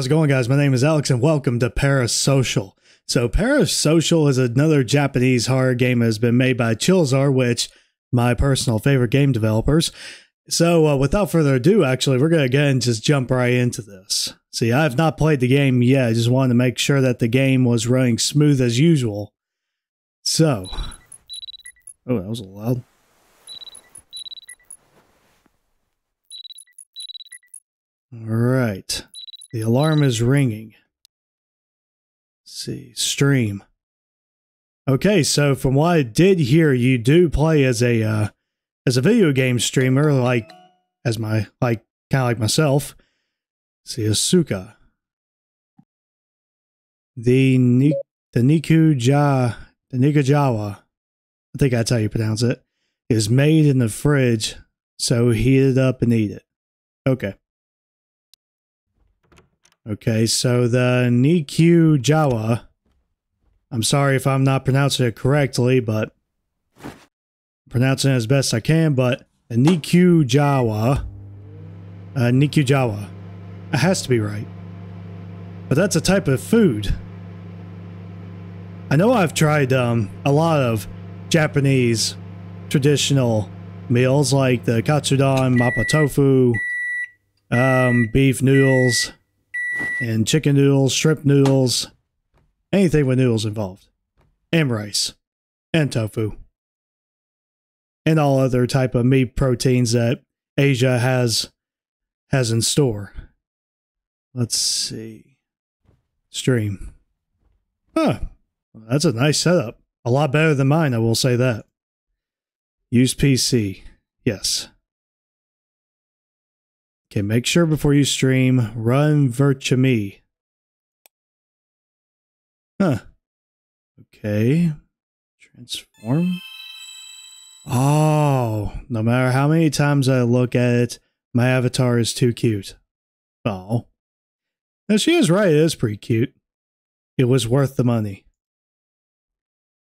How's it going, guys? My name is Alex, and welcome to Parasocial. So, Parasocial is another Japanese horror game that has been made by Chilla's Art, which my personal favorite game developers. So, uh, without further ado, actually, we're going to and just jump right into this. See, I have not played the game yet. I just wanted to make sure that the game was running smooth as usual. So, oh, that was a loud. All right. The alarm is ringing. Let's see, stream. Okay, so from what I did hear, you do play as a uh, as a video game streamer, like as my like kind of like myself. Let's see, Asuka. The Ni- the Nikuja the Nikujawa, I think that's how you pronounce it, is made in the fridge, so heat it up and eat it. Okay. Okay, so the Nikyu Jawa. I'm sorry if I'm not pronouncing it correctly, but I'm pronouncing it as best I can. But the Nikyu Jawa, uh, Jawa, it has to be right. But that's a type of food. I know I've tried um, a lot of Japanese traditional meals like the katsudon, mappa tofu, um, beef noodles and chicken noodles, shrimp noodles, anything with noodles involved, and rice, and tofu, and all other type of meat proteins that Asia has has in store. Let's see. Stream. Huh. That's a nice setup. A lot better than mine, I will say that. Use PC. Yes. Okay, make sure before you stream, run Virtume. Huh. Okay. Transform. Oh, no matter how many times I look at it, my avatar is too cute. Oh. Now she is right, it is pretty cute. It was worth the money.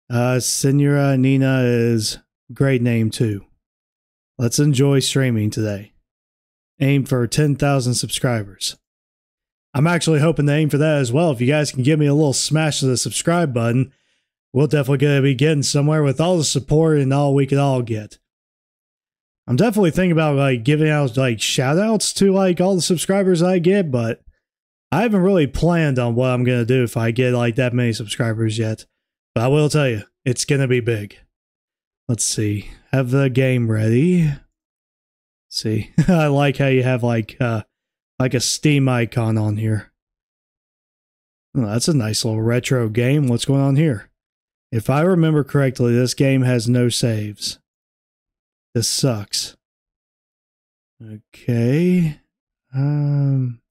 Uh, Senora Nina is great name too. Let's enjoy streaming today aim for 10,000 subscribers. I'm actually hoping to aim for that as well. If you guys can give me a little smash to the subscribe button, we'll definitely gonna be getting somewhere with all the support and all we can all get. I'm definitely thinking about like giving out like shout outs to like all the subscribers I get, but I haven't really planned on what I'm gonna do if I get like that many subscribers yet. But I will tell you, it's gonna be big. Let's see. Have the game ready. See, I like how you have like uh like a Steam icon on here. That's a nice little retro game. What's going on here? If I remember correctly, this game has no saves. This sucks. Okay. Um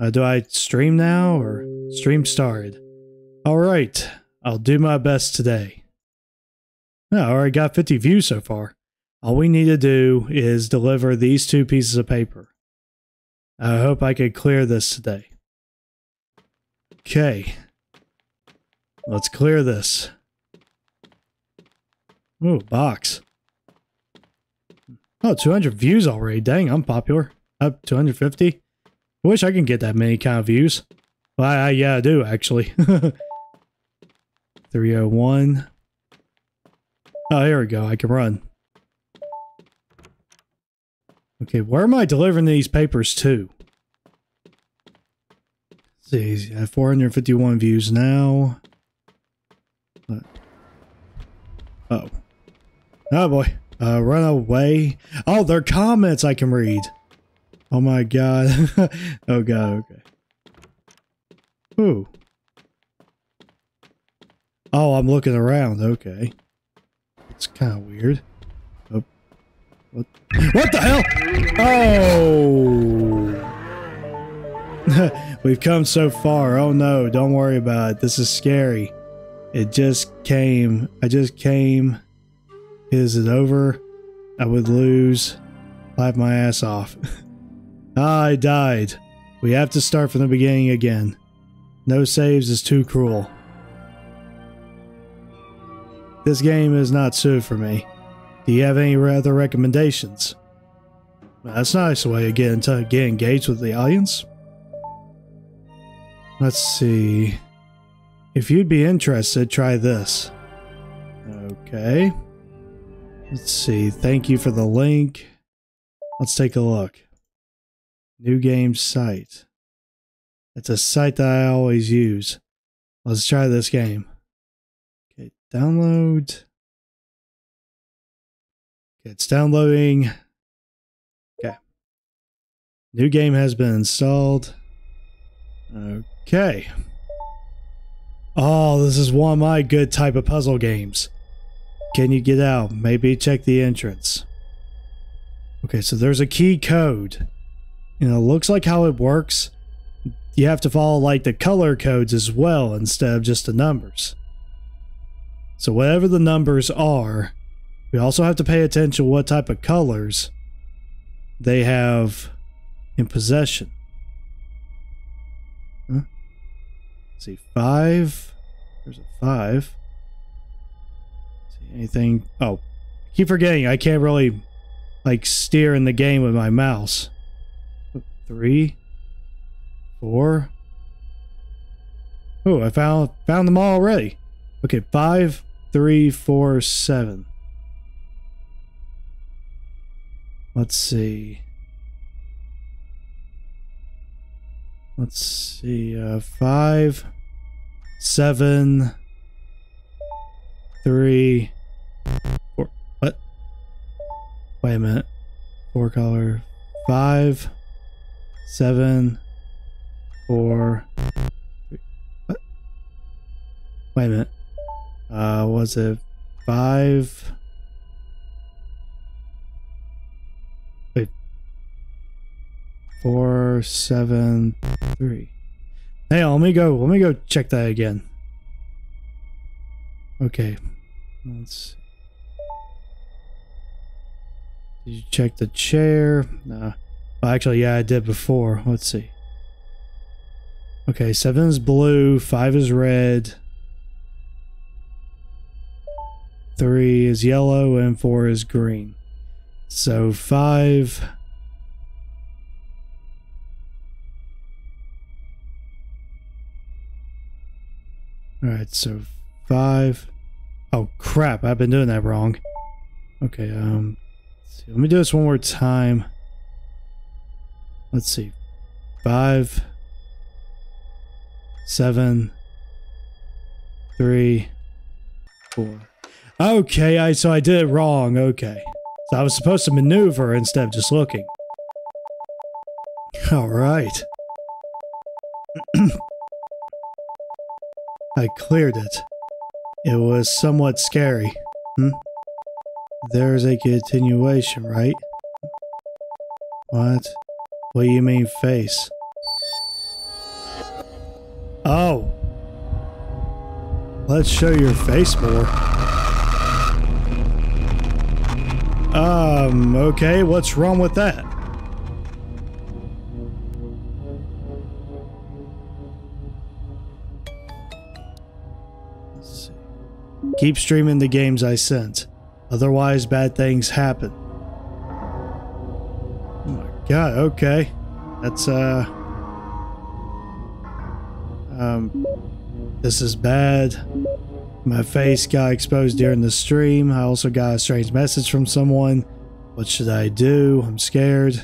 uh, do I stream now or stream started? All right. I'll do my best today. Oh, I already got 50 views so far. All we need to do is deliver these two pieces of paper. I hope I could clear this today. Okay. Let's clear this. Ooh, box. Oh, 200 views already. Dang, I'm popular. Up 250. I wish I can get that many kind of views. Well, I, I yeah, I do actually. 301. Oh, here we go. I can run. Okay, where am I delivering these papers to? Let's see, I have 451 views now. oh. Oh boy. Uh, run away. Oh, they're comments I can read. Oh my god. oh god, okay. Ooh. Oh, I'm looking around. Okay. It's kind of weird. What? What the hell? Oh! We've come so far. Oh no, don't worry about it. This is scary. It just came. I just came. Is it over? I would lose. Laugh my ass off. Ah, I died. We have to start from the beginning again. No saves is too cruel. This game is not suited for me. Do you have any other recommendations? That's a nice way of getting to get engaged with the audience. Let's see. If you'd be interested, try this. Okay. Let's see. Thank you for the link. Let's take a look. New game site. It's a site that I always use. Let's try this game. Okay, download. Okay, it's downloading. Okay. New game has been installed. Okay. Oh, this is one of my good type of puzzle games. Can you get out? Maybe check the entrance. Okay, so there's a key code. You know, looks like how it works. You have to follow like the color codes as well instead of just the numbers. So whatever the numbers are, we also have to pay attention what type of colors they have in possession. Huh? See, five. There's a five. See anything? Oh, keep forgetting. I can't really like steer in the game with my mouse. Three, four. Oh, I found found them all already. Okay, five, three, four, seven. Let's see. Let's see. Uh, five, seven, three, four. What? Wait a minute. Four color. Five, seven, four. What? Wait a minute. Uh, was it five? Four, seven, three. Hey, let me go. Let me go check that again. Okay. Let's. Did you check the chair? No. Actually, yeah, I did before. Let's see. Okay, seven is blue, five is red, three is yellow, and four is green. So five. Alright, so five. Oh crap, I've been doing that wrong. Okay, um let me do this one more time. Let's see. Five, seven, three, four. Okay, I so I did it wrong. Okay. So I was supposed to maneuver instead of just looking. Alright. I cleared it. It was somewhat scary. Hmm? There's a continuation, right? What? What do you mean face? Oh. Let's show your face more. Um, okay, what's wrong with that? Keep streaming the games I sent. Otherwise, bad things happen. Oh my god, okay. That's, uh... Um... This is bad. My face got exposed during the stream. I also got a strange message from someone. What should I do? I'm scared.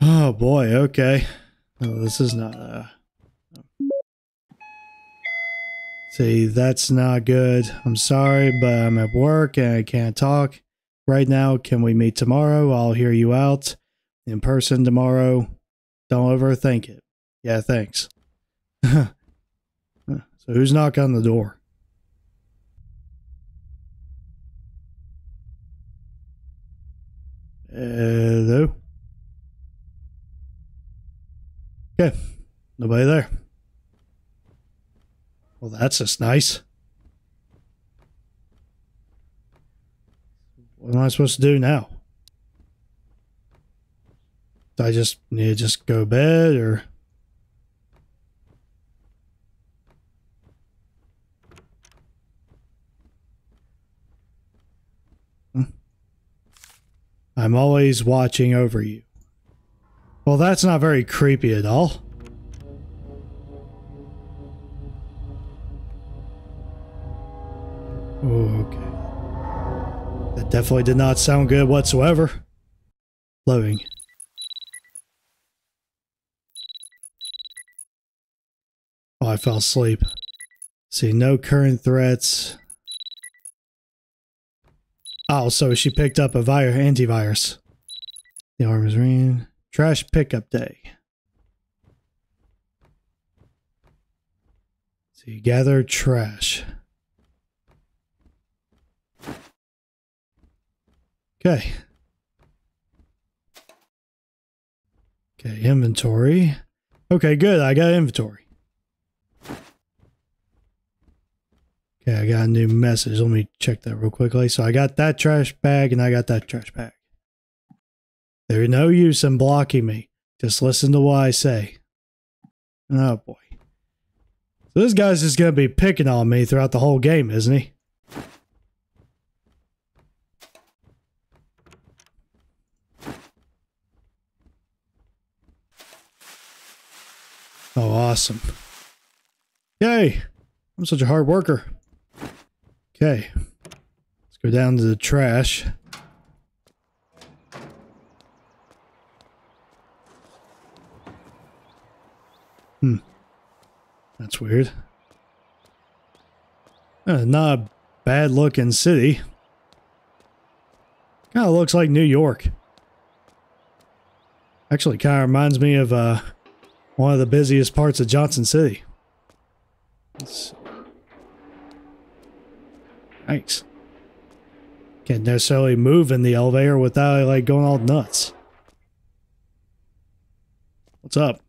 Oh boy, okay. This is not, uh... See, that's not good. I'm sorry, but I'm at work and I can't talk right now. Can we meet tomorrow? I'll hear you out in person tomorrow. Don't overthink it. Yeah, thanks. so who's knocking on the door? Hello? Okay, nobody there. Well, that's just nice. What am I supposed to do now? Do I just need to just go to bed or... Hmm. I'm always watching over you. Well, that's not very creepy at all. Oh, okay. That definitely did not sound good whatsoever. Loading. Oh, I fell asleep. See, no current threats. Oh, so she picked up a virus, antivirus. The arm is ringing. Trash pickup day. See, gather trash. Okay. Okay, inventory. Okay, good. I got inventory. Okay, I got a new message. Let me check that real quickly. So I got that trash bag and I got that trash bag. There's no use in blocking me. Just listen to what I say. Oh boy. So this guy's just going to be picking on me throughout the whole game, isn't he? Oh, awesome. Yay! I'm such a hard worker. Okay. Let's go down to the trash. Hmm. That's weird. Uh, not a bad looking city. Kind of looks like New York. Actually, kind of reminds me of uh, one of the busiest parts of Johnson City. Thanks. Can't necessarily move in the elevator without like going all nuts. What's up?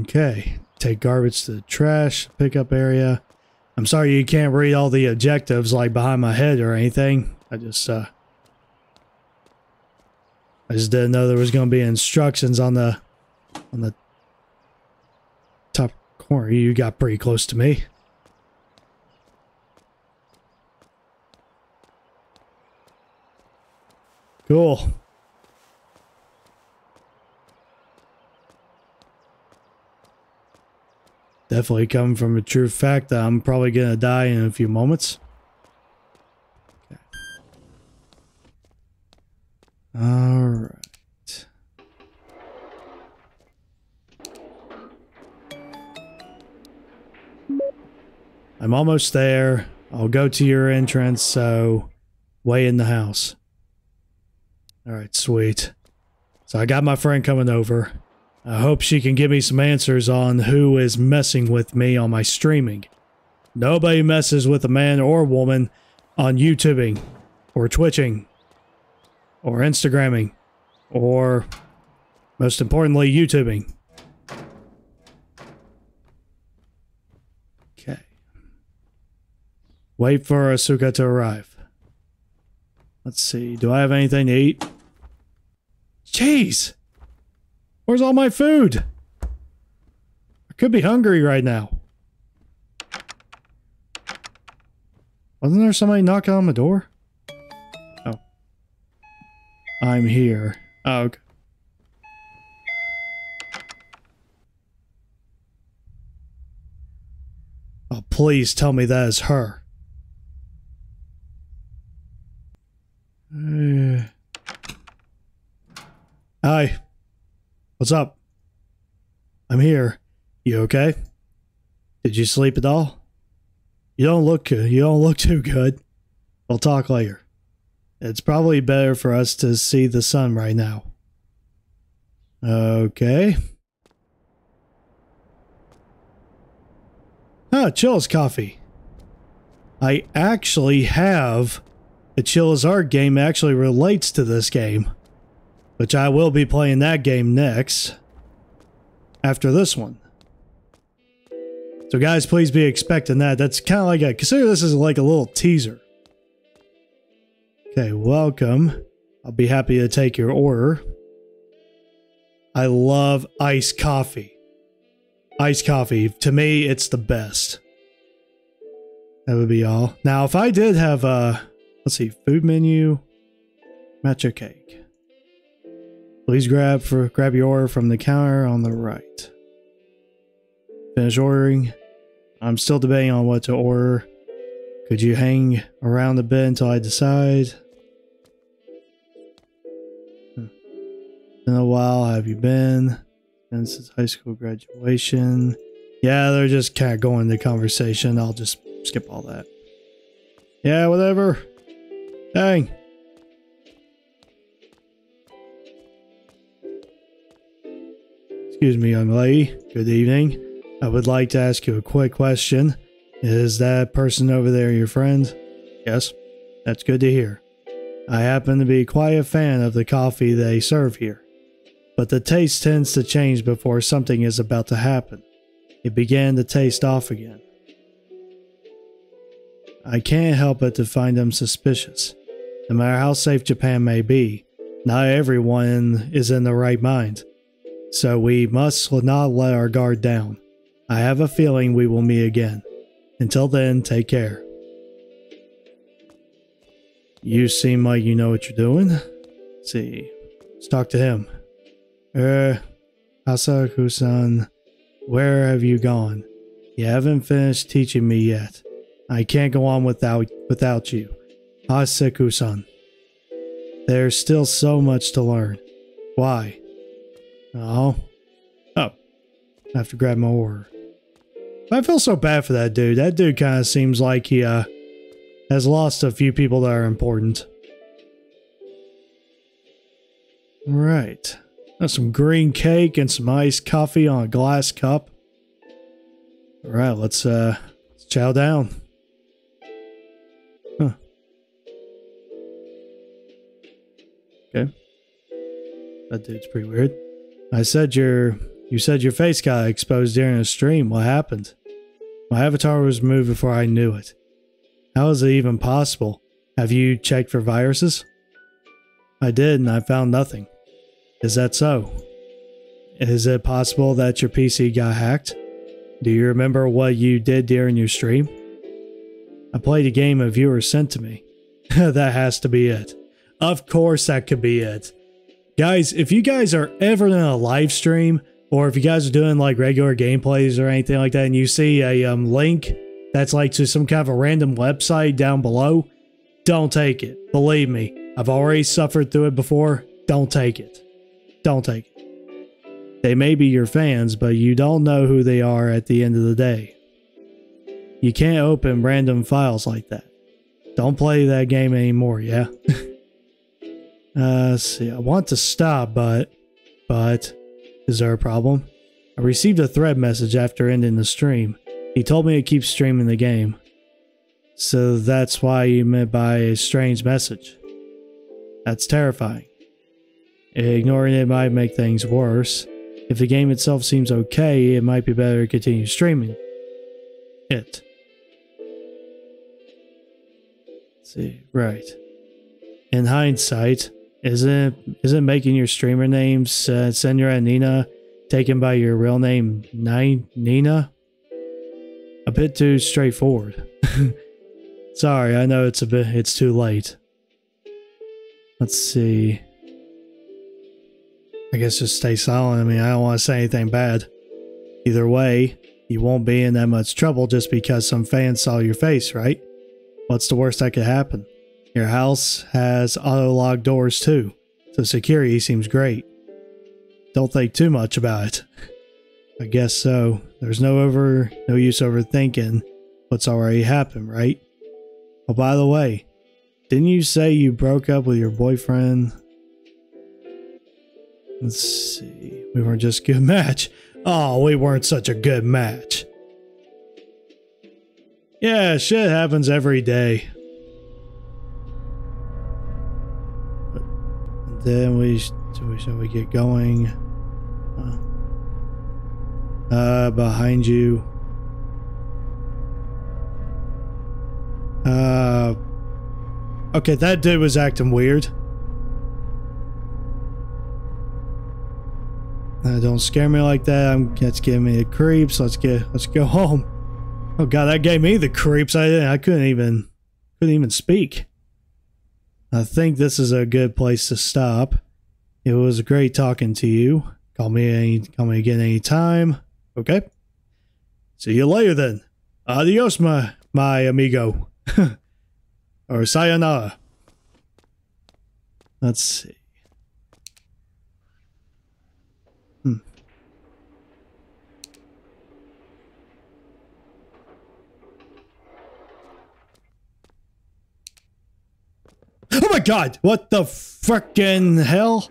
Okay. Take garbage to the trash pickup area. I'm sorry you can't read all the objectives like behind my head or anything. I just uh I just didn't know there was going to be instructions on the on the top corner. You got pretty close to me. Cool. Definitely coming from a true fact that I'm probably going to die in a few moments. All right. I'm almost there. I'll go to your entrance, so way in the house. All right, sweet. So I got my friend coming over. I hope she can give me some answers on who is messing with me on my streaming. Nobody messes with a man or woman on YouTubing or Twitching or Instagramming, or most importantly, YouTubing. Okay. Wait for Asuka to arrive. Let's see. Do I have anything to eat? Jeez! Where's all my food? I could be hungry right now. Wasn't there somebody knocking on the door? Oh. I'm here. Oh, okay. Oh, please tell me that is her. Uh, hi. What's up? I'm here. You okay? Did you sleep at all? You don't look good. You don't look too good. We'll talk later. It's probably better for us to see the sun right now. Okay. Ah, Chill's coffee. I actually have a Chill's art game actually relates to this game. Which I will be playing that game next. After this one. So guys, please be expecting that. That's kind of like a, consider this as like a little teaser. Okay, welcome. I'll be happy to take your order. I love iced coffee. Iced coffee, to me, it's the best. That would be all. Now, if I did have a, let's see, food menu. matcha cake. Please grab for grab your order from the counter on the right. Finish ordering. I'm still debating on what to order. Could you hang around a bit until I decide? Hmm. Been a while. Have you been? Since high school graduation. Yeah, they're just kind of going into conversation. I'll just skip all that. Yeah, whatever. Dang. Excuse me, young lady. Good evening. I would like to ask you a quick question. Is that person over there your friend? Yes. That's good to hear. I happen to be quite a fan of the coffee they serve here. But the taste tends to change before something is about to happen. It began to taste off again. I can't help but to find them suspicious. No matter how safe Japan may be, not everyone is in the right mind. So we must not let our guard down. I have a feeling we will meet again. Until then, take care. You seem like you know what you're doing. Let's see. Let's talk to him. Er, Hasaku-san, where have you gone? You haven't finished teaching me yet. I can't go on without without you. Hasaku-san. There's still so much to learn. Why? Oh. Oh. I have to grab my order. I feel so bad for that dude. That dude kind of seems like he uh, has lost a few people that are important. Right. Got some green cake and some iced coffee on a glass cup. All right, let's uh, let's chow down. Huh. Okay. That dude's pretty weird. I said your you said your face got exposed during a stream. What happened? My avatar was moved before I knew it. How is it even possible? Have you checked for viruses? I did and I found nothing. Is that so? Is it possible that your PC got hacked? Do you remember what you did during your stream? I played a game a viewer sent to me. that has to be it. Of course that could be it. Guys, if you guys are ever in a live stream, or if you guys are doing like regular gameplays or anything like that, and you see a um, link that's like to some kind of a random website down below, don't take it. Believe me, I've already suffered through it before. Don't take it. Don't take it. They may be your fans, but you don't know who they are at the end of the day. You can't open random files like that. Don't play that game anymore, yeah? Uh, see, I want to stop, but, but, is there a problem? I received a thread message after ending the stream. He told me to keep streaming the game. So that's why you meant by a strange message. That's terrifying. Ignoring it might make things worse. If the game itself seems okay, it might be better to continue streaming it. Let's see, right. In hindsight, isn't isn't making your streamer names uh, Senora Nina taken by your real name Nina? A bit too straightforward. Sorry, I know it's a bit it's too late. Let's see. I guess just stay silent. I mean, I don't want to say anything bad. Either way, you won't be in that much trouble just because some fans saw your face, right? What's the worst that could happen? Your house has auto lock doors too, so security seems great. Don't think too much about it. I guess so. There's no over no use overthinking what's already happened, right? Oh, by the way, didn't you say you broke up with your boyfriend? Let's see. We weren't just a good match. Oh, we weren't such a good match. Yeah, shit happens every day. Then we shall we get going. Uh, uh, behind you. Uh okay that dude was acting weird. Uh, don't scare me like that. I'm that's giving me the creeps. Let's get let's go home. Oh god that gave me the creeps. I I couldn't even couldn't even speak I think this is a good place to stop. It was great talking to you. Call me any, call me again anytime. Okay. See you later then. Adios, my my amigo. or sayonara. Let's see. Oh my god! What the frickin' hell?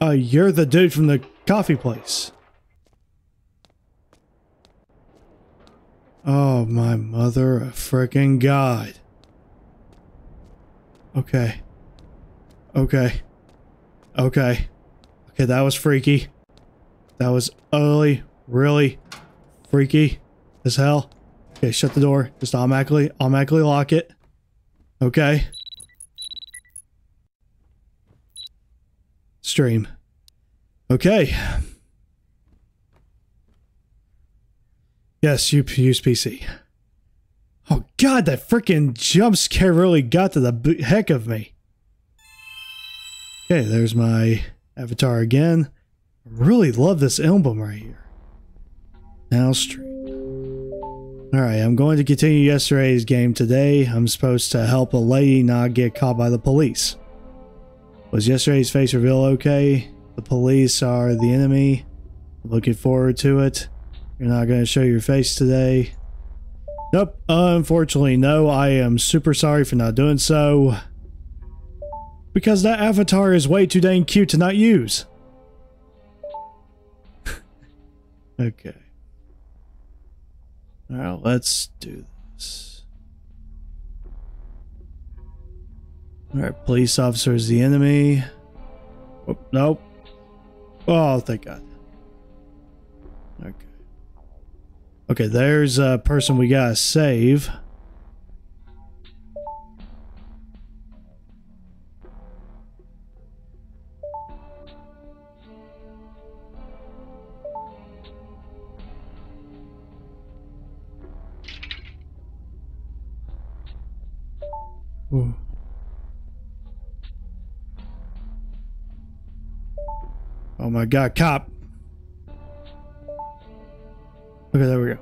Uh, you're the dude from the coffee place. Oh my mother of frickin' god. Okay. Okay. Okay. Okay, that was freaky. That was utterly, really freaky as hell. Okay, shut the door. Just automatically, automatically lock it. Okay. Stream. Okay. Yes, you use PC. Oh god, that freaking jump scare really got to the heck of me. Okay, there's my avatar again. I really love this emblem right here. Now stream. Alright, I'm going to continue yesterday's game today. I'm supposed to help a lady not get caught by the police. Was yesterday's face reveal okay? The police are the enemy. Looking forward to it. You're not going to show your face today. Nope, unfortunately no. I am super sorry for not doing so. Because that avatar is way too dang cute to not use. okay. Alright, let's do this. Alright, police officer is the enemy. Oh, nope. Oh, thank God. Okay. Okay, there's a person we gotta save. My god, cop. Okay, there we go.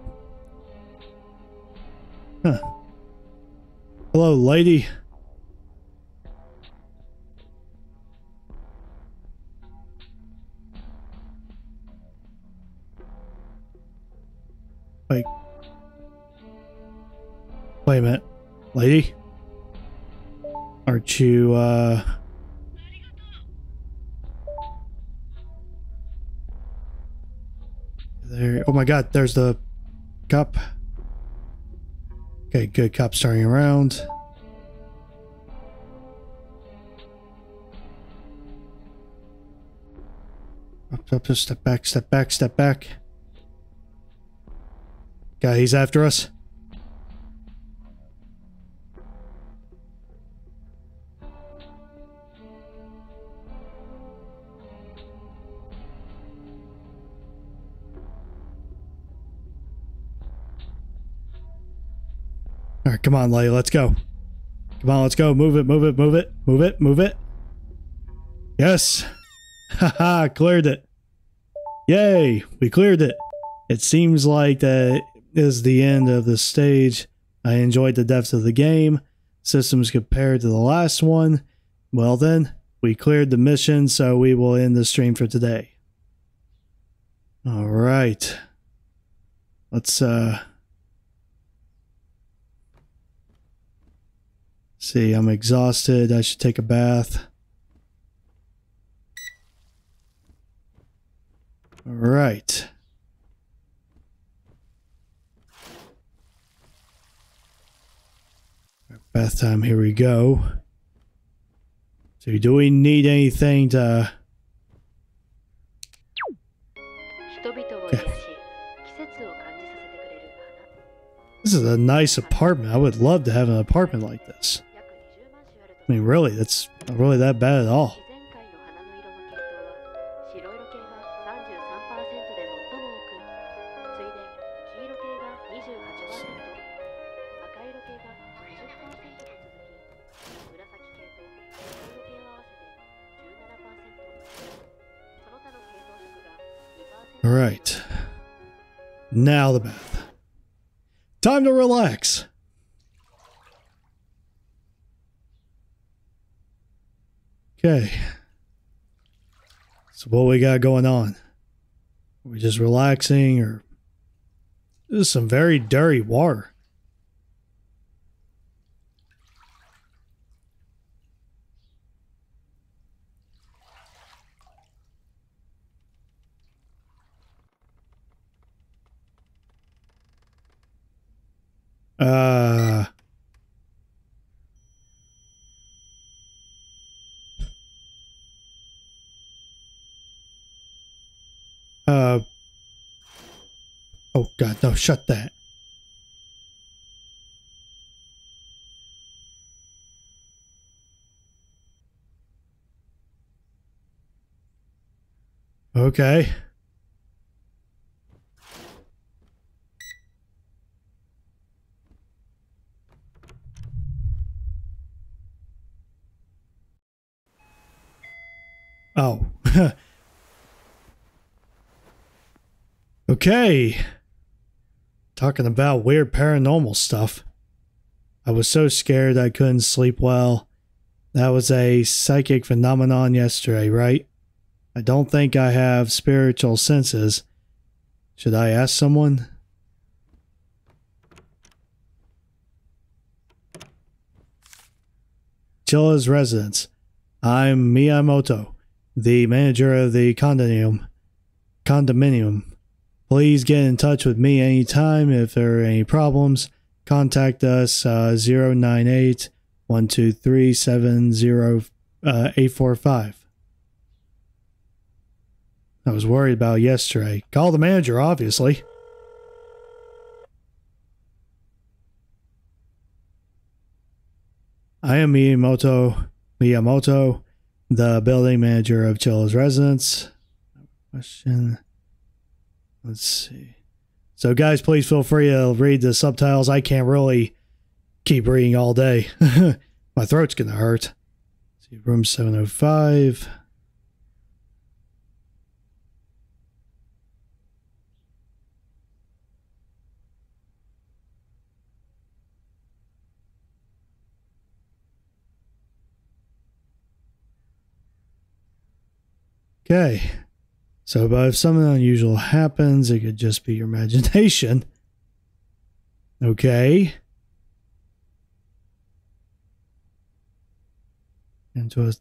Huh. Hello, lady. Wait. Wait a minute. Lady? Aren't you, uh... There. Oh my god, there's the cop. Okay, good cop starting around. Up, up, step back, step back, step back. Guy, he's after us. All right, come on, Lay, let's go. Come on, let's go. Move it, move it, move it, move it, move it. Yes. Haha, cleared it. Yay, we cleared it. It seems like that is the end of the stage. I enjoyed the depth of the game. Systems compared to the last one. Well then, we cleared the mission, so we will end the stream for today. All right. Let's uh See, I'm exhausted. I should take a bath. All right. Bath time, here we go. So do we need anything to... Okay. This is a nice apartment. I would love to have an apartment like this. I mean, really, that's not really that bad at all. All right. Now the bath. Time to relax. Okay. So what we got going on? Are we just relaxing or this is some very dirty water. Uh Uh Oh god, no, shut that. Okay. Oh. okay. Talking about weird paranormal stuff. I was so scared I couldn't sleep well. That was a psychic phenomenon yesterday, right? I don't think I have spiritual senses. Should I ask someone? Chilla's residence. I'm Miyamoto the manager of the condominium. Condominium. Please get in touch with me anytime if there are any problems. Contact us uh, 098 123 845. I was worried about yesterday. Call the manager, obviously. I am Miyamoto. Miyamoto the building manager of Chilla's residence. Question. Let's see. So, guys, please feel free to read the subtitles. I can't really keep reading all day. My throat's gonna hurt. Let's see, room 705. Okay. So, but if something unusual happens, it could just be your imagination. Okay. Into a.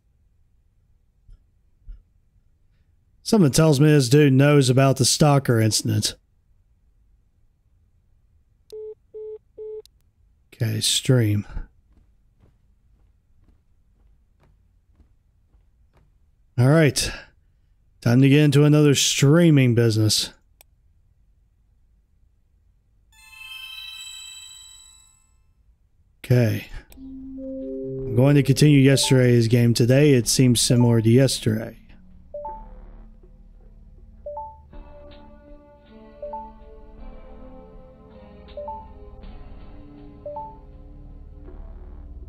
Someone tells me this dude knows about the stalker incident. Okay, stream. All right. Time to get into another streaming business. Okay. I'm going to continue yesterday's game today. It seems similar to yesterday.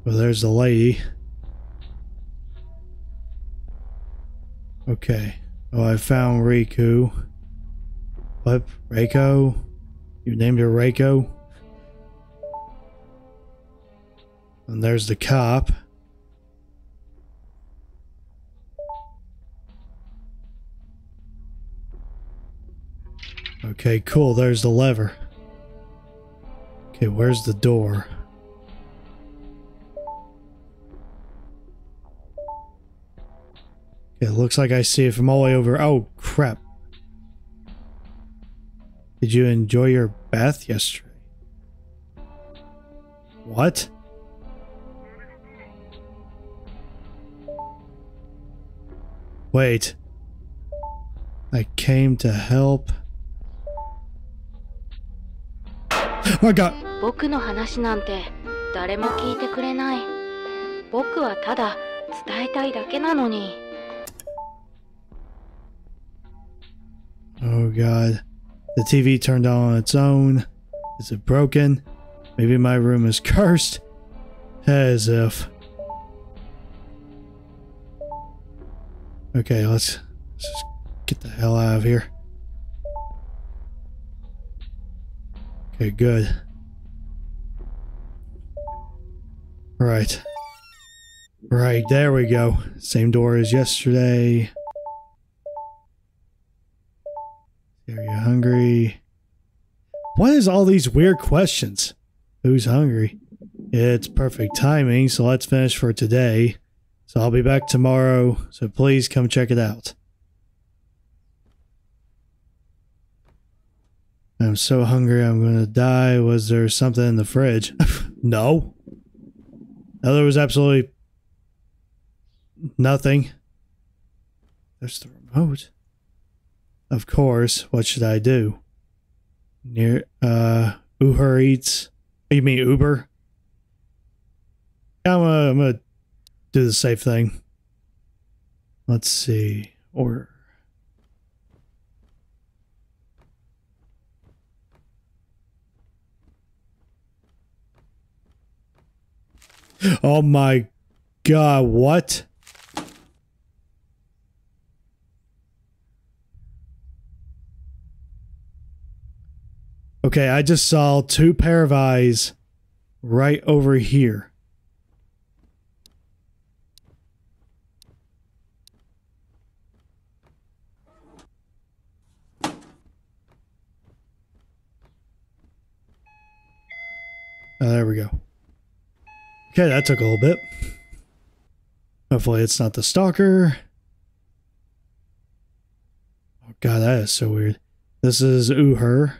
Well, there's the lady. Okay. Oh, I found Riku. What? Reiko? You named her Reiko? And there's the cop. Okay, cool. There's the lever. Okay, where's the door? It looks like I see it from all the way over. Oh, crap. Did you enjoy your bath yesterday? What? Wait. I came to help. I got. 僕の話なんて誰も聞いてくれない。僕はただ伝えたいだけなのに。 Oh god. The TV turned on on its own. Is it broken? Maybe my room is cursed? As if. Okay, let's, let's just get the hell out of here. Okay, good. Right. Right, there we go. Same door as yesterday. Hungry? What is all these weird questions? Who's hungry? It's perfect timing, so let's finish for today. So I'll be back tomorrow, so please come check it out. I'm so hungry I'm gonna die. Was there something in the fridge? no. No, there was absolutely nothing. There's the remote. Of course, what should I do? Near uh Uber Eats. You mean Uber? I'm gonna, I'm gonna do the safe thing. Let's see. Order. Oh my god, what? Okay, I just saw two pair of eyes right over here. Oh, there we go. Okay, that took a little bit. Hopefully it's not the stalker. Oh god, that is so weird. This is Uber.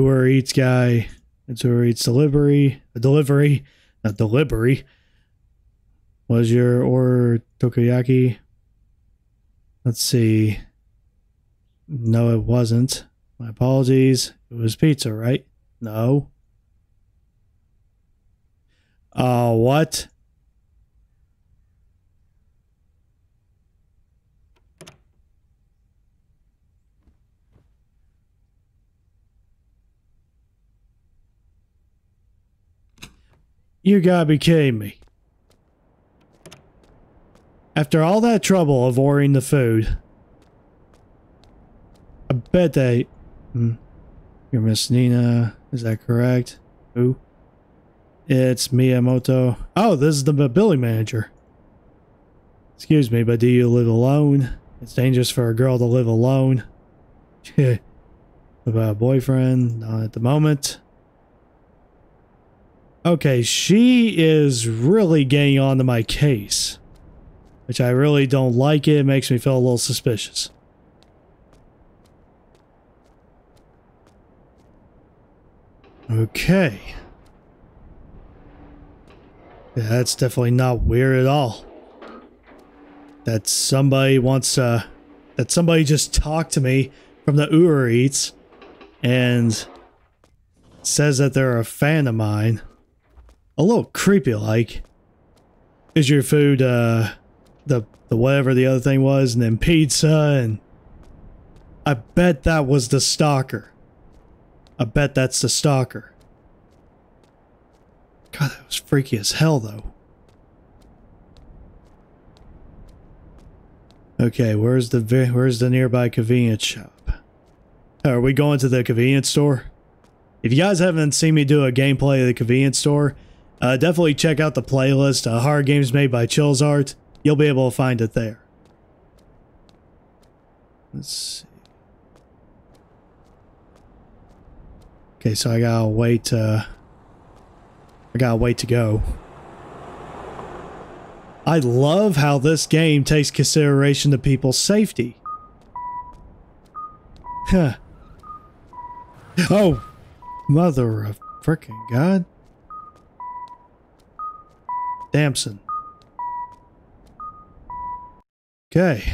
Uber Eats guy. It's Uber Eats delivery. A delivery. Not delivery. Was your order takoyaki? Let's see. No, it wasn't. My apologies. It was pizza, right? No. Uh, what? You gotta be kidding me. After all that trouble of ordering the food, I bet they. Hmm, you're Miss Nina. Is that correct? Who? It's Miyamoto. Oh, this is the building manager. Excuse me, but do you live alone? It's dangerous for a girl to live alone. About a boyfriend? Not at the moment. Okay, she is really getting onto my case. Which I really don't like it. it makes me feel a little suspicious. Okay. Yeah, that's definitely not weird at all. That somebody wants uh that somebody just talked to me from the Uber Eats and says that they're a fan of mine. A little creepy like. Is your food uh the the whatever the other thing was and then pizza and I bet that was the stalker. I bet that's the stalker. God, that was freaky as hell, though. Okay, where's the where's the nearby convenience shop? Are we going to the convenience store? If you guys haven't seen me do a gameplay of the convenience store, uh, definitely check out the playlist, uh, Horror Games Made by Chilla's Art. You'll be able to find it there. Let's see. Okay, so I gotta wait, uh... I gotta wait to go. I love how this game takes consideration to people's safety. Huh. Oh! Mother of freaking God. Damson. Okay.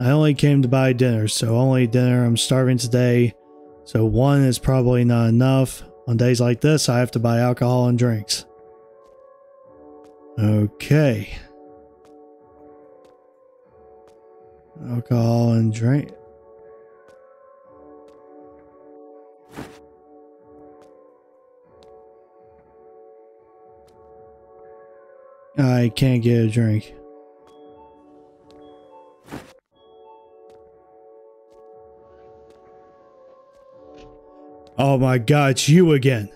I only came to buy dinner, so only dinner. I'm starving today. So one is probably not enough. On days like this, I have to buy alcohol and drinks. Okay. Alcohol and drink. I can't get a drink. Oh my god, it's you again.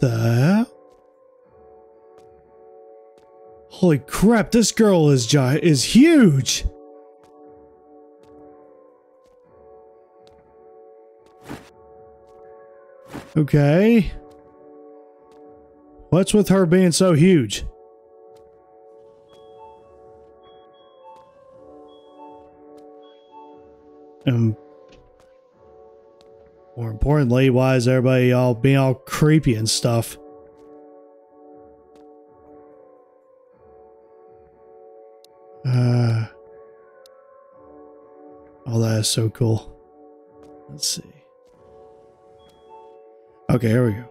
the hell? Holy crap, this girl is gi is huge. Okay. What's with her being so huge? Um, more importantly, why is everybody all being all creepy and stuff? Uh, oh, that is so cool. Let's see. Okay, here we go.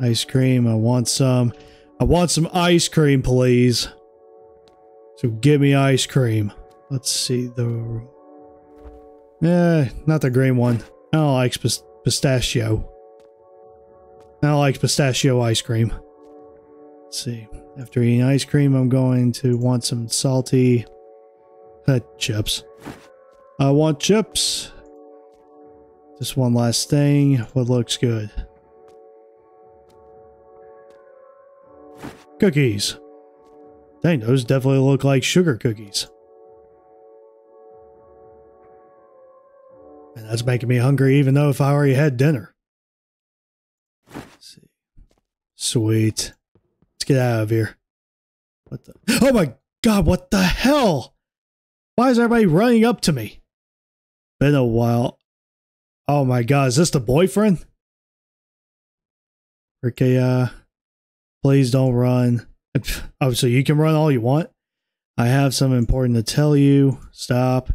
Ice cream. I want some. I want some ice cream, please. So give me ice cream. Let's see the Eh, not the green one. I don't like pistachio. I don't like pistachio ice cream. Let's see. After eating ice cream, I'm going to want some salty uh, chips. I want chips. Just one last thing. What looks good? Cookies. Dang, those definitely look like sugar cookies. And that's making me hungry even though if I already had dinner. Let's see. Sweet. Let's get out of here. What the? Oh my god, what the hell? Why is everybody running up to me? Been a while. Oh my god, is this the boyfriend? Okay, uh, please don't run. Oh, so you can run all you want? I have something important to tell you. Stop.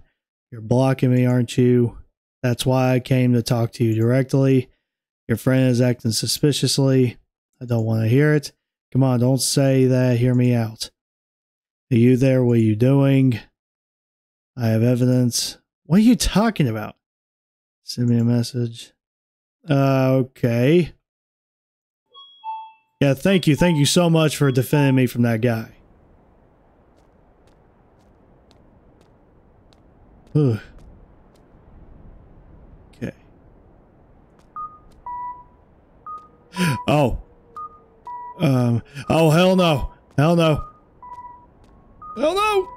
You're blocking me, aren't you? That's why I came to talk to you directly. Your friend is acting suspiciously. I don't want to hear it. Come on, don't say that. Hear me out. Are you there? What are you doing? I have evidence. What are you talking about? Send me a message. Uh, okay. Yeah, thank you. Thank you so much for defending me from that guy. Ugh. Oh. Um. Oh, hell no. Hell no. Hell no.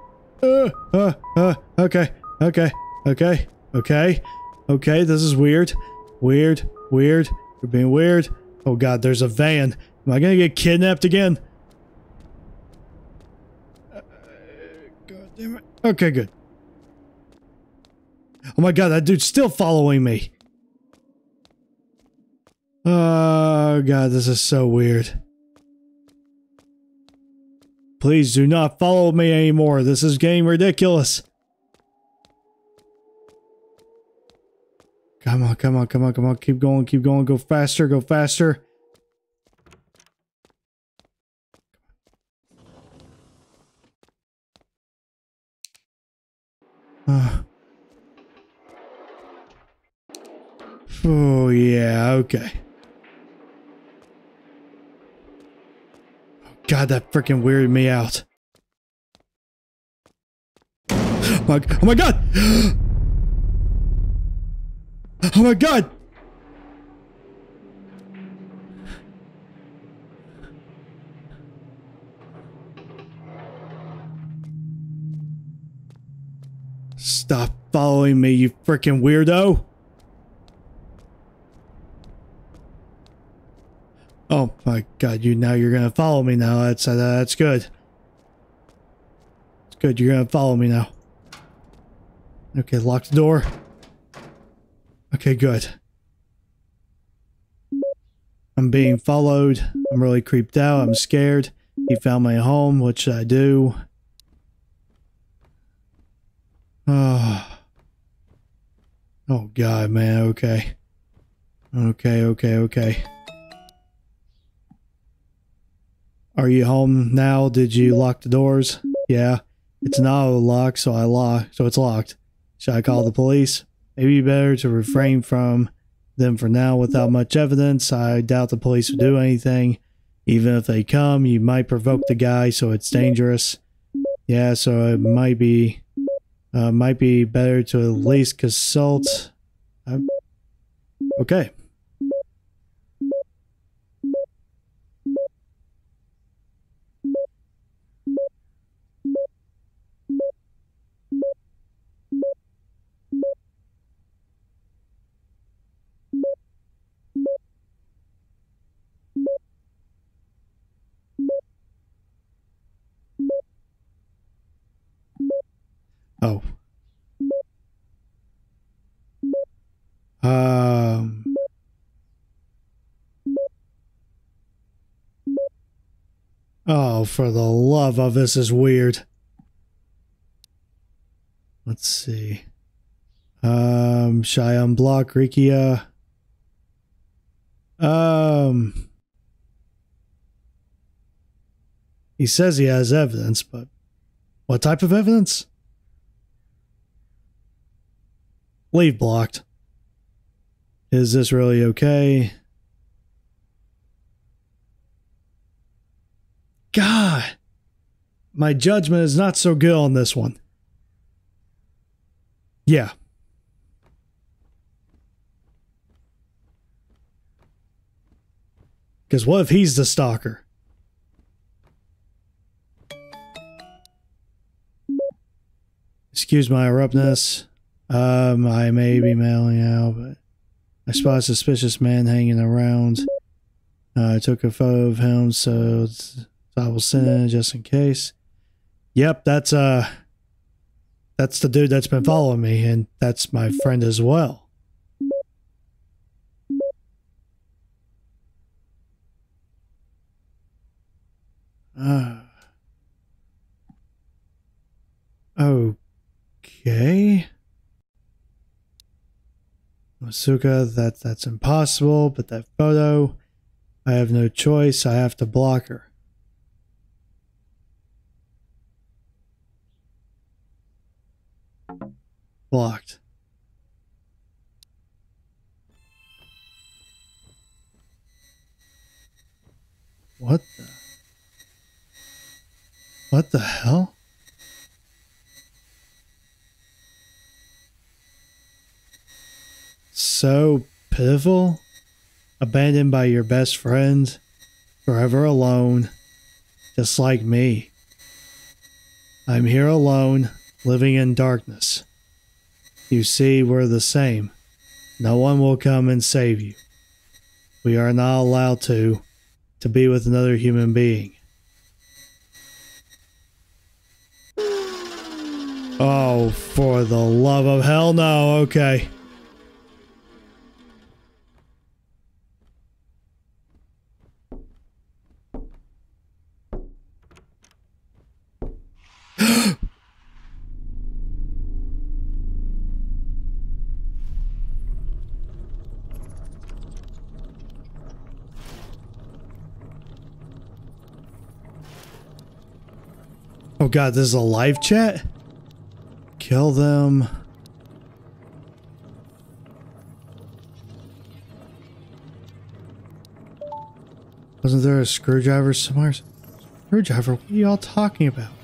Uh, uh, uh, okay. Okay. Okay. Okay. Okay. This is weird. Weird. Weird. You're being weird. Oh god, there's a van. Am I gonna get kidnapped again? Uh, god damn it. Okay, good. Oh my god, that dude's still following me. Oh god, this is so weird. Please do not follow me anymore. This is getting ridiculous. Come on, come on, come on, come on. Keep going, keep going. Go faster, go faster. Uh. Oh, yeah, okay. God, that freaking weirded me out. Oh my, oh my god! Oh my god! Stop following me, you freaking weirdo! Oh my god, you now you're gonna follow me now. That's uh, that's good. It's good, you're gonna follow me now. Okay, lock the door. Okay, good. I'm being followed. I'm really creeped out. I'm scared. He found my home. What should I do? Oh. Oh god, man. Okay. Okay, okay, okay. Are you home now? Did you lock the doors? Yeah. It's not locked, so I lock so it's locked. Should I call the police? Maybe better to refrain from them for now without much evidence. I doubt the police will do anything. Even if they come, you might provoke the guy, so it's dangerous. Yeah, so it might be uh, might be better to at least consult. Uh, okay. Oh. Um. Oh, for the love of this is weird. Let's see. Um, I unblock Rikia? Um, he says he has evidence, but what type of evidence? Leave blocked. Is this really okay? God, my judgment is not so good on this one. Yeah. Because what if he's the stalker? Excuse my abruptness. Um, I may be mailing out, but I spot a suspicious man hanging around. Uh, I took a photo of him, so I will send it just in case. Yep, that's uh, that's the dude that's been following me, and that's my friend as well. Uh, okay. Masuka, that that's impossible, but that photo, I have no choice. I have to block her. Blocked. What the? What the hell? So pitiful, abandoned by your best friend, forever alone, just like me. I'm here alone, living in darkness. You see, we're the same. No one will come and save you. We are not allowed to, to be with another human being. Oh, for the love of hell, no, okay. Oh god, this is a live chat? Kill them. Wasn't there a screwdriver somewhere? Screwdriver? What are y'all talking about?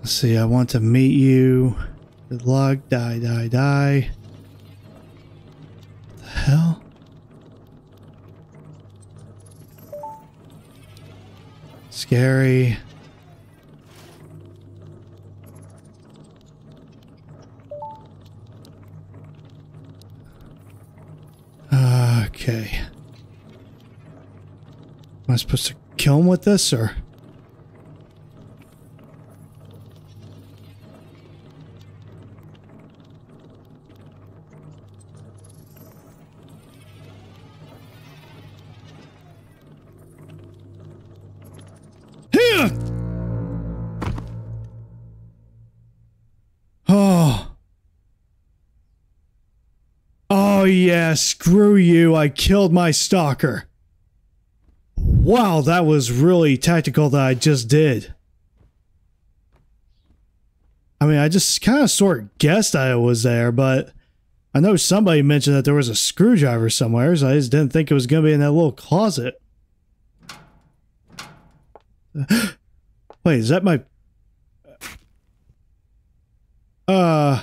Let's see, I want to meet you. Luck, die, die, die. Scary. Okay. Am I supposed to kill him with this or? Oh yeah, screw you. I killed my stalker. Wow, that was really tactical that I just did. I mean, I just kind of sort of guessed I was there, but I know somebody mentioned that there was a screwdriver somewhere, so I just didn't think it was going to be in that little closet. Wait, is that my... Uh...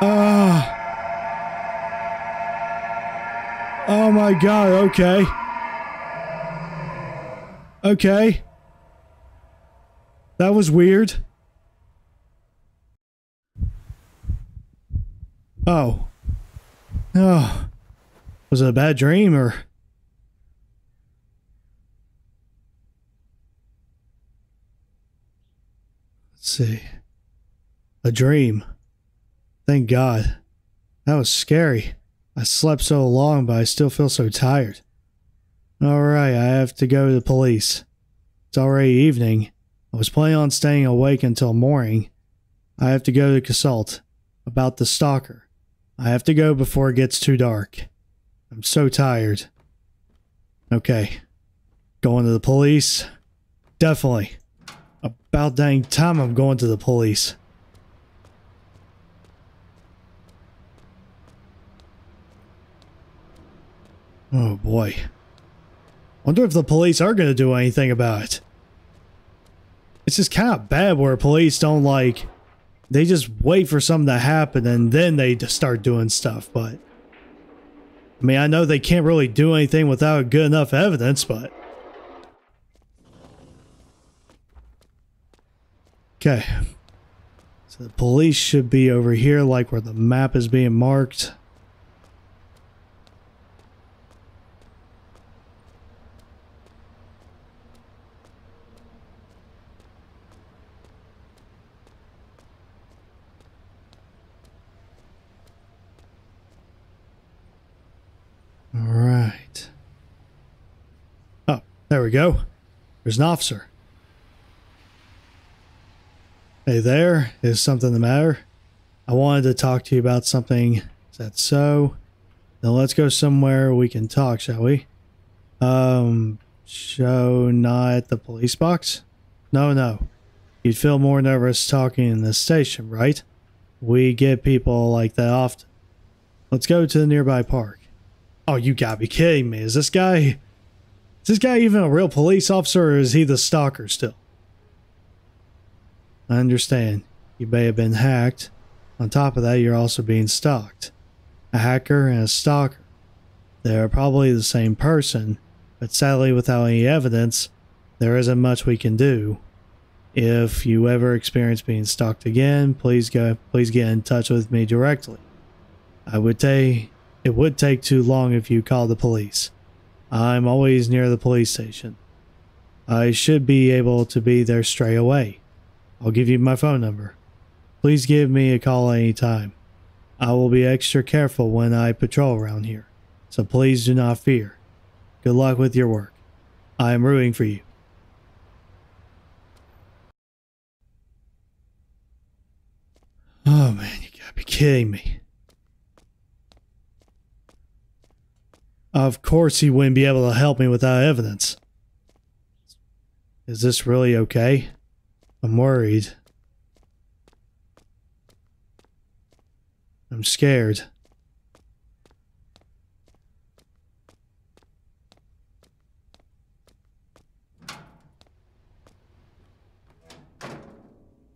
Uh... Oh my god, okay. Okay. That was weird. Oh. Oh. Was it a bad dream or. Let's see. A dream. Thank God. That was scary. I slept so long, but I still feel so tired. Alright, I have to go to the police. It's already evening. I was planning on staying awake until morning. I have to go to consult about the stalker. I have to go before it gets too dark. I'm so tired. Okay. Going to the police? Definitely. About dang time I'm going to the police. Oh boy. Wonder if the police are going to do anything about it. It's just kind of bad where police don't like. They just wait for something to happen and then they start doing stuff, but. I mean, I know they can't really do anything without good enough evidence, but. Okay. So the police should be over here, like where the map is being marked. All right. Oh, there we go. There's an officer. Hey there, is something the matter? I wanted to talk to you about something. Is that so? Then let's go somewhere we can talk, shall we? Um, show not the police box? No, no. You'd feel more nervous talking in the station, right? We get people like that often. Let's go to the nearby park. Oh, you gotta be kidding me. Is this guy... Is this guy even a real police officer or is he the stalker still? I understand. You may have been hacked. On top of that, you're also being stalked. A hacker and a stalker. They are probably the same person, but sadly without any evidence, there isn't much we can do. If you ever experience being stalked again, please go please get in touch with me directly. I would say it would take too long if you called the police. I'm always near the police station. I should be able to be there straight away. I'll give you my phone number. Please give me a call any time. I will be extra careful when I patrol around here, so please do not fear. Good luck with your work. I am rooting for you. Oh man, you gotta be kidding me. Of course he wouldn't be able to help me without evidence. Is this really okay? I'm worried. I'm scared.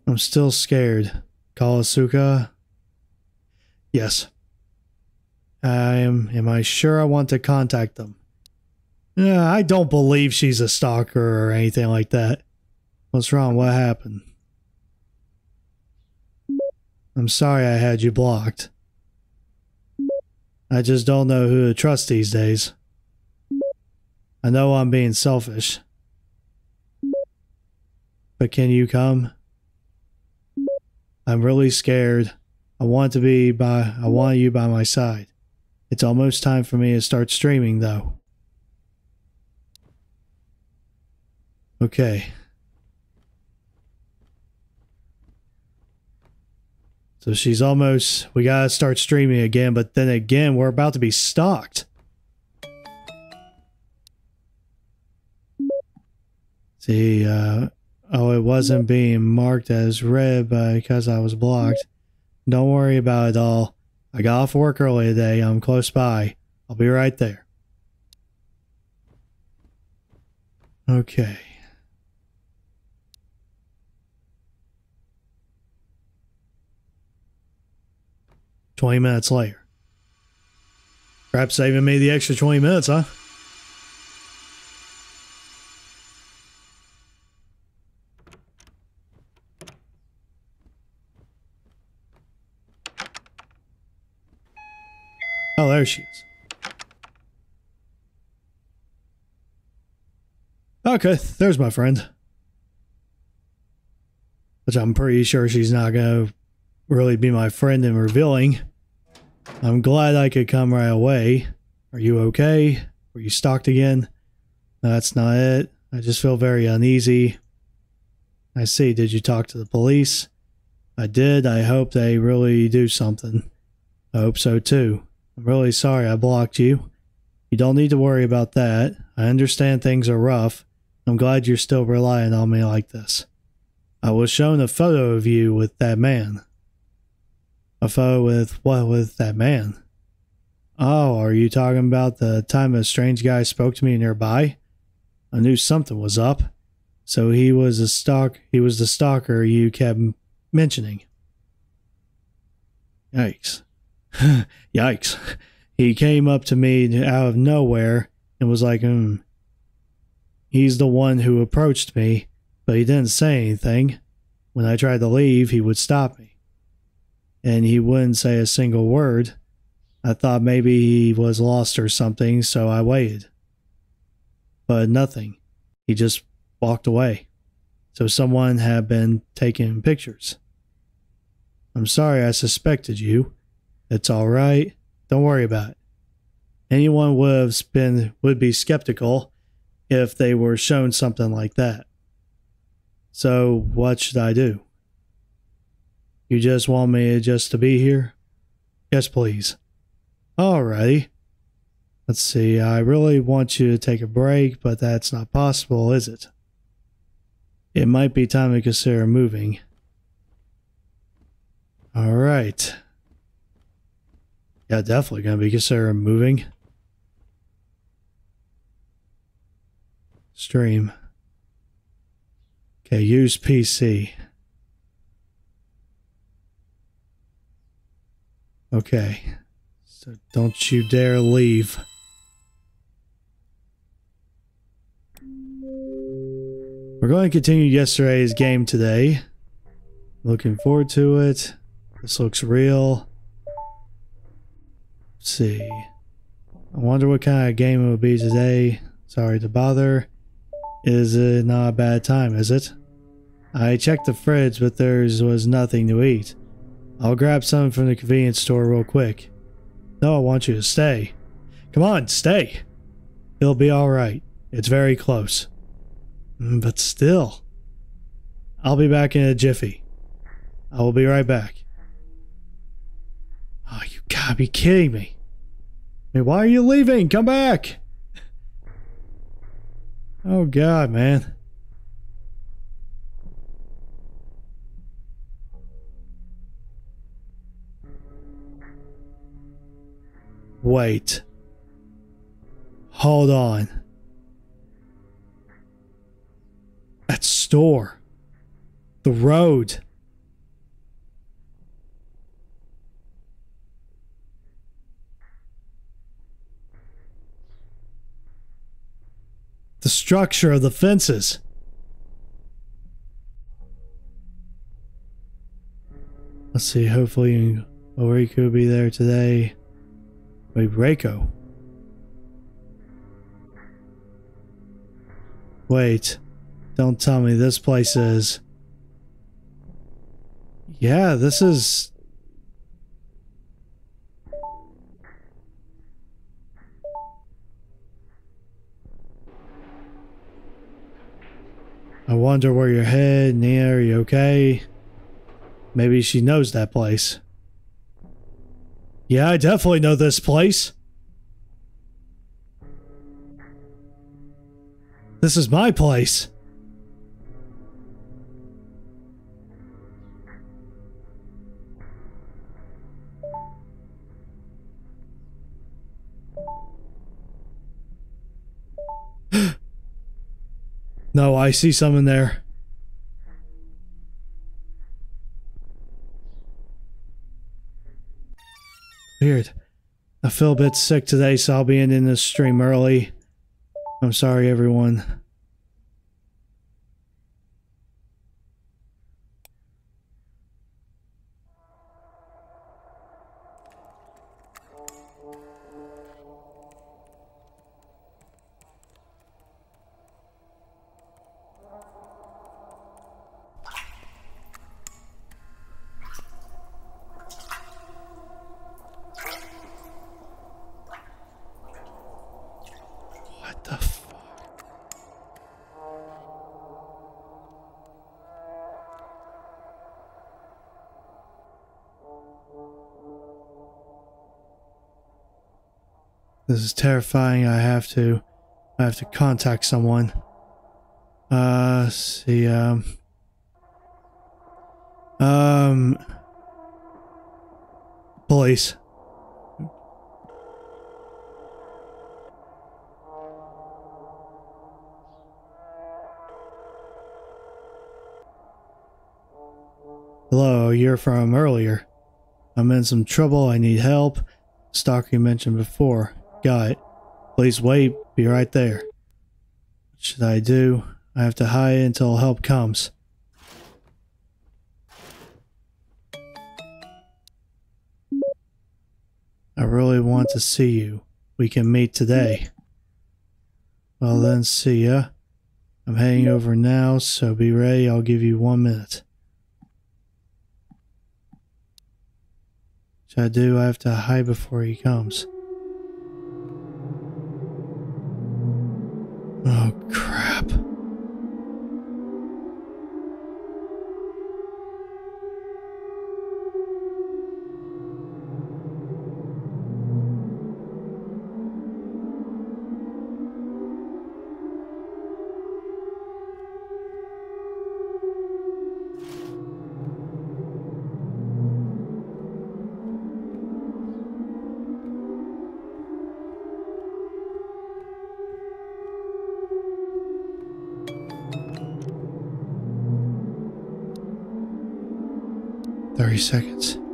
I'm still scared. Call Asuka? Yes. Am. Am I sure I want to contact them? Yeah, I don't believe she's a stalker or anything like that. What's wrong? What happened? I'm sorry I had you blocked. I just don't know who to trust these days. I know I'm being selfish. But can you come? I'm really scared. I want to be by I want you by my side. It's almost time for me to start streaming though. Okay. So she's almost we gotta start streaming again, but then again we're about to be stalked. See, uh oh it wasn't being marked as red because I was blocked. Don't worry about it all. I got off work early today. I'm close by. I'll be right there. Okay. Twenty minutes later. Perhaps saving me the extra twenty minutes, huh? There she is. Okay, there's my friend. Which I'm pretty sure she's not going to really be my friend in revealing. I'm glad I could come right away. Are you okay? Were you stalked again? No, that's not it. I just feel very uneasy. I see. Did you talk to the police? I did. I hope they really do something. I hope so too. I'm really sorry I blocked you. You don't need to worry about that. I understand things are rough. I'm glad you're still relying on me like this. I was shown a photo of you with that man. A photo with what with that man? Oh, are you talking about the time a strange guy spoke to me nearby? I knew something was up. So he was a stalk he was the stalker you kept mentioning. Yikes. Yikes. He came up to me out of nowhere and was like, hmm. He's the one who approached me, but he didn't say anything. When I tried to leave, he would stop me. And he wouldn't say a single word. I thought maybe he was lost or something, so I waited. But nothing. He just walked away. So someone had been taking pictures. I'm sorry I suspected you. It's all right. Don't worry about it. Anyone would have been would be skeptical if they were shown something like that. So what should I do? You just want me just to be here? Yes, please. Alrighty. Let's see, I really want you to take a break, but that's not possible, is it? It might be time to consider moving. Alright. Yeah, definitely going to be considering moving. Stream. Okay, use PC. Okay. So don't you dare leave. We're going to continue yesterday's game today. Looking forward to it. This looks real. Let's see. I wonder what kind of game it will be today. Sorry to bother. Is it not a bad time, is it? I checked the fridge, but there was nothing to eat. I'll grab some from the convenience store real quick. No, I want you to stay. Come on, stay. It'll be alright. It's very close. Mm, but still. I'll be back in a jiffy. I will be right back. Oh, you gotta be kidding me. Mean, why are you leaving? Come back. Oh, God, man. Wait. Hold on. That store. The road. The structure of the fences. Let's see, hopefully Ulrico will be there today. Wait, Reiko. Wait. Don't tell me this place is. Yeah, this is. I wonder where you're heading. Nia, are you okay? Maybe she knows that place. Yeah, I definitely know this place. This is my place. No, I see some in there. Weird. I feel a bit sick today, so I'll be ending this stream early. I'm sorry, everyone. Terrifying. I have to I have to contact someone. Uh see um um police. Hello, you're from earlier. I'm in some trouble. I need help. Stalker you mentioned before. Got it. Please wait. Be right there. What should I do? I have to hide until help comes. I really want to see you. We can meet today. Well then, see ya. I'm heading over now, so be ready. I'll give you one minute. Should I do? I have to hide before he comes. Oh seconds.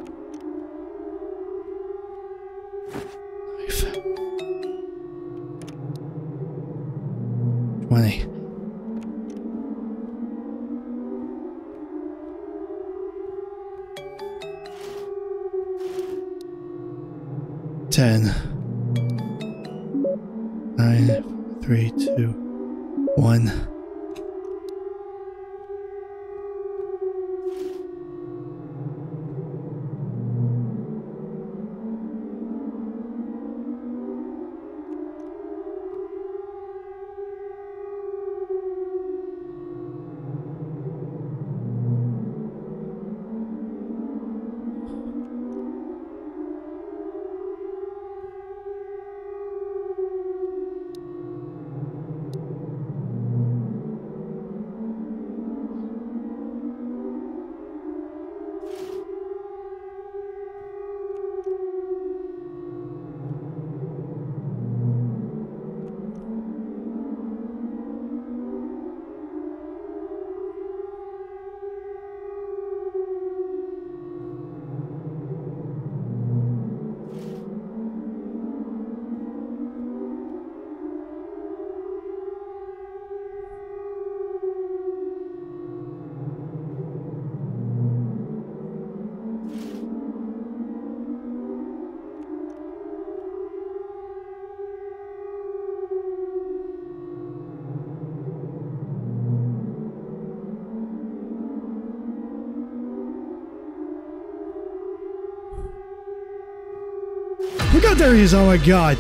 There he is! Oh my god!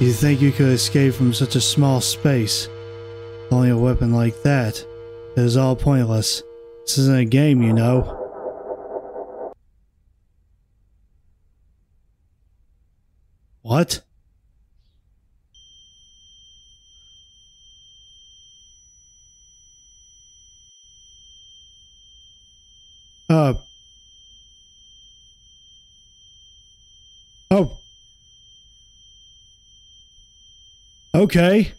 You think you could escape from such a small space? Only a weapon like that. It is all pointless. This isn't a game, you know. What? Uh. Oh. Okay.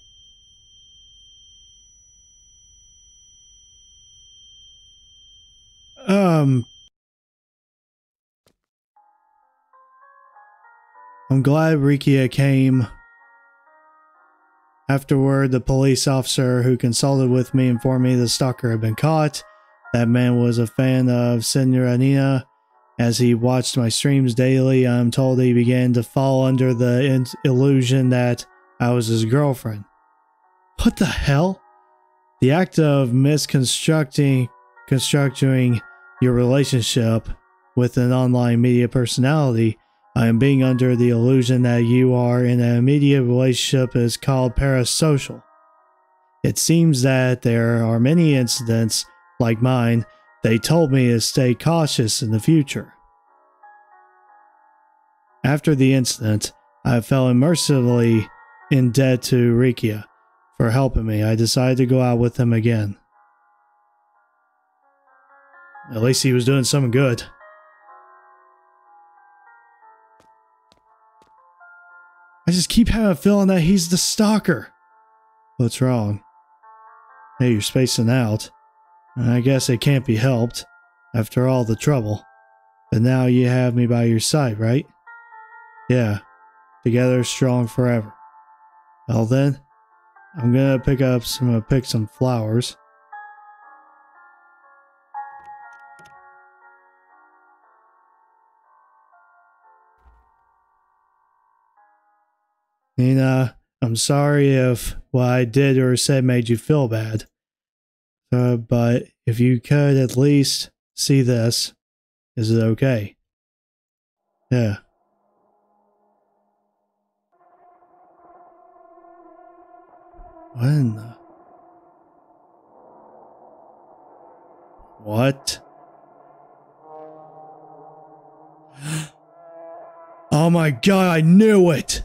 Um. I'm glad Rikia came. Afterward, the police officer who consulted with me informed me the stalker had been caught. That man was a fan of Senora Nina. As he watched my streams daily, I'm told he began to fall under the illusion that I was his girlfriend. What the hell? The act of misconstructing constructing your relationship with an online media personality am being under the illusion that you are in an immediate relationship is called parasocial. It seems that there are many incidents like mine. They told me to stay cautious in the future. After the incident, I fell immersively in debt to Rikia for helping me. I decided to go out with him again. At least he was doing something good. I just keep having a feeling that he's the stalker. What's wrong? Hey, you're spacing out. I guess it can't be helped, after all the trouble. But now you have me by your side, right? Yeah, together strong forever. Well then, I'm gonna pick up some, uh, pick some flowers. Nina, I'm sorry if what I did or said made you feel bad. Uh, but if you could at least see this, is it okay? Yeah. When. What? Oh my god, I knew it!